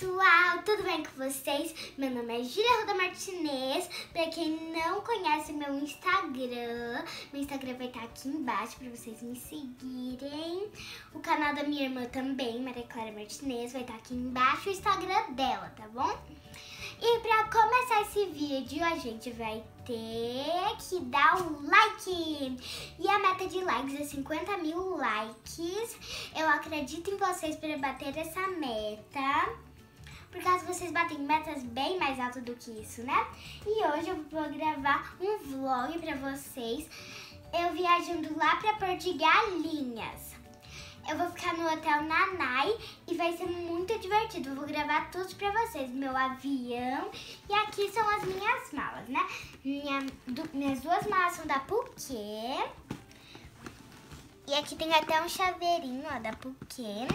pessoal, tudo bem com vocês? Meu nome é Julia Ruda Martinez. Pra quem não conhece meu Instagram, meu Instagram vai estar aqui embaixo pra vocês me seguirem. O canal da minha irmã também, Maria Clara Martinez, vai estar aqui embaixo o Instagram dela, tá bom? E pra começar esse vídeo, a gente vai ter que dar um like. E a meta de likes é 50 mil likes. Eu acredito em vocês para bater essa meta. Por causa vocês batem metas bem mais altas do que isso, né? E hoje eu vou gravar um vlog pra vocês. Eu viajando lá pra Porto de Galinhas. Eu vou ficar no Hotel Nanai e vai ser muito divertido. Eu vou gravar tudo pra vocês. Meu avião. E aqui são as minhas malas, né? Minha, du, minhas duas malas são da Puquê. E aqui tem até um chaveirinho, ó, da Puquê.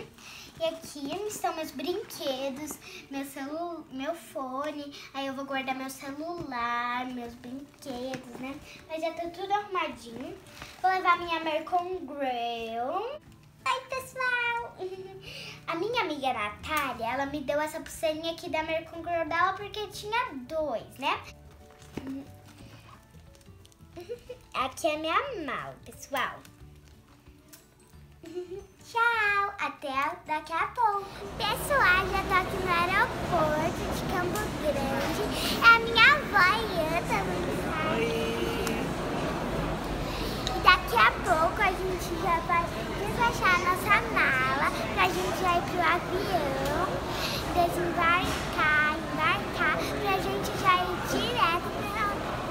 E aqui estão meus brinquedos, meu, celu meu fone. Aí eu vou guardar meu celular, meus brinquedos, né? Mas já tá tudo arrumadinho. Vou levar minha Mercon Grail. Oi, pessoal! A minha amiga Natália, ela me deu essa pulseirinha aqui da American Girl dela porque tinha dois, né? Aqui é minha mala, pessoal. Tchau, até daqui a pouco. Pessoal, já tô aqui no aeroporto de Campo Grande. É a minha avó e eu também. Oi! E daqui a pouco a gente já vai despachar a nossa mala pra gente ir pro avião, desembarcar, embarcar, pra gente já ir direto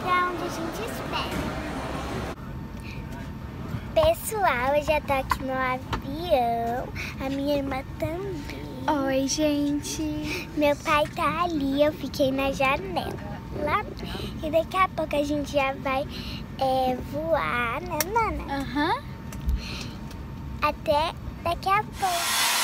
pra onde a gente espera. Pessoal, eu já tô aqui no avião, a minha irmã também. Oi, gente. Meu pai tá ali, eu fiquei na janela. E daqui a pouco a gente já vai é, voar, né, Nana? Aham. Uhum. Até daqui a pouco.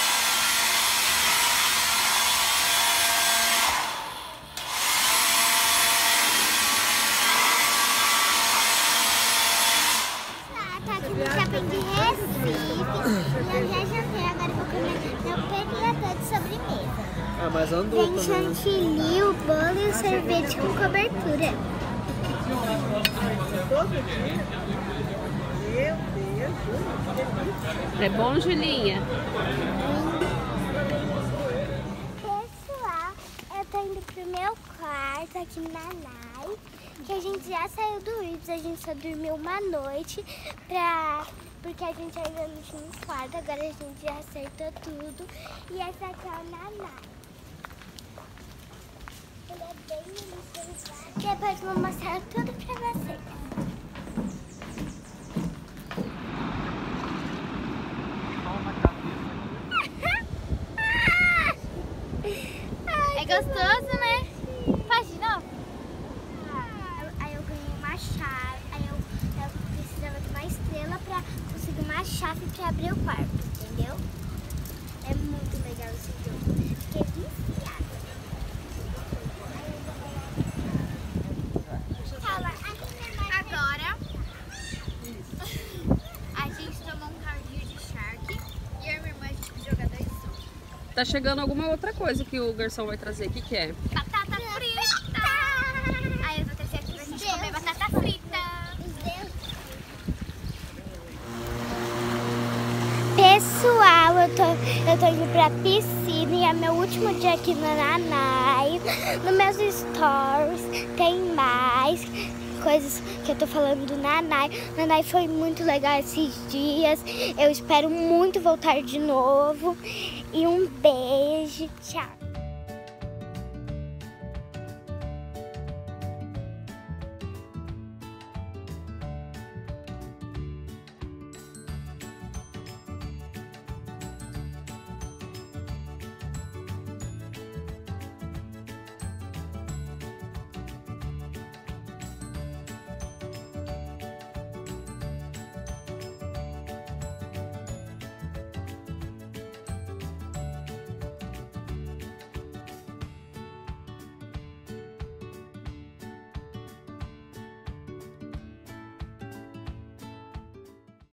Tá aqui no shopping de Recife. E eu já jantei, agora vou comer meu período de sobremesa. Ah, mas andou Tem também. chantilly, o bolo e o sorvete com cobertura. Meu Deus. É bom, Julinha? Pessoal, eu tô indo pro meu quarto aqui na Nai, que a gente já saiu do Ibis, a gente só dormiu uma noite pra... Porque a gente ainda não tinha um quarto, agora a gente já acertou tudo. E essa aqui é o Nanai. Ele é bem lindo. Depois eu vou mostrar tudo pra vocês. É gostoso, né? Faz de novo. Aí eu ganhei uma chave, aí eu, eu precisava de uma estrela pra conseguir uma chave pra abrir o quarto, entendeu? É muito legal esse jogo. Fiquei viciada. Fala, Agora, a gente tomou um caldinho de charque e eu e minha irmã a gente vai jogar dois sons. Tá chegando alguma outra coisa que o garçom vai trazer. O que, que é? Batata frita! Aí eu vou trazer aqui pra gente comer batata frita. Pessoal, eu tô, eu tô indo pra piscina e é meu último dia aqui no Nanai. Nos meus stories tem mais coisas que eu tô falando do Nanai. Nanai foi muito legal esses dias. Eu espero muito voltar de novo. E um beijo. Tchau.